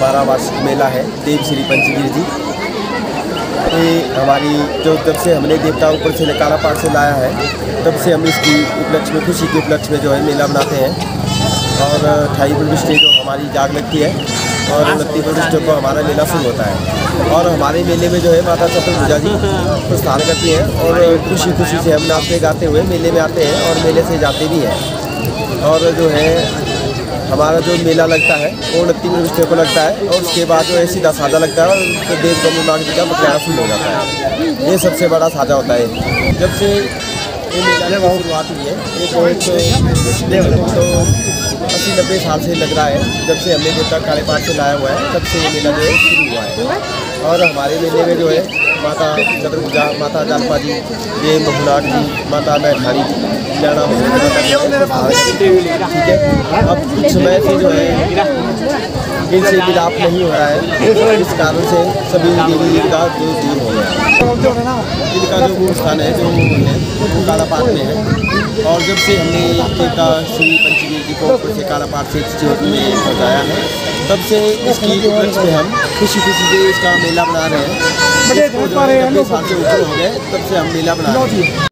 हमारा वार्षिक मेला है, देव श्री पंचवीर जी। ये हमारी जो जब से हमने देवता ऊपर से काला पाठ से लाया है, तब से हम इसकी उपलक्ष्य में, खुशी के उपलक्ष्य में जो है मेला मनाते हैं। और अठाई प्रविष्टि जो हमारी जाग लगती है, और उनतीस प्रविष्टों को हमारा मेला शुरू होता है। और हमारे मेले में जो है माता चतुर्भुजा जी प्रस्थान करती हैं, और खुशी खुशी से हम नाचते गाते हुए मेले में आते हैं, और मेले से जाते भी हैं। और जो है हमारा जो मेला लगता है, वो उनतीस प्रविष्टियों को लगता है और उसके बाद जो है सीधा साझा लगता है और तो देव कमलनाथ जी का बकराना शुरू हो जाता है। ये सबसे बड़ा साझा होता है। जब से ये मेला की शुरुआत हुई है, ये बहुत तो अस्सी नब्बे साल से लग रहा है। जब से हमने देवता काले पाठ से लाया हुआ है, तब से ये मेला जो है शुरू हुआ है। और हमारे मेले में जो है माता चतुर्भुजा, माता जालपा जी, ये महुनाट जी, माता मैठारी लाना ठीक है? अब कुछ समय से जो है, इनसे मिलाप नहीं हो रहा है। इस कारण से सभी देवी का जो दूर हो गया। इनका जो मूल स्थान है, जो है, वो काला पाठ में है। और जब से हमने देवता श्री पंचवीर जी को से काला पाठ से ज्योत में पहुँचाया है, तब से इसकी उपलक्ष्य में हम खुशी खुशी से इसका मेला बना रहे हैं। हो तब से हम मेला बना रहे हैं।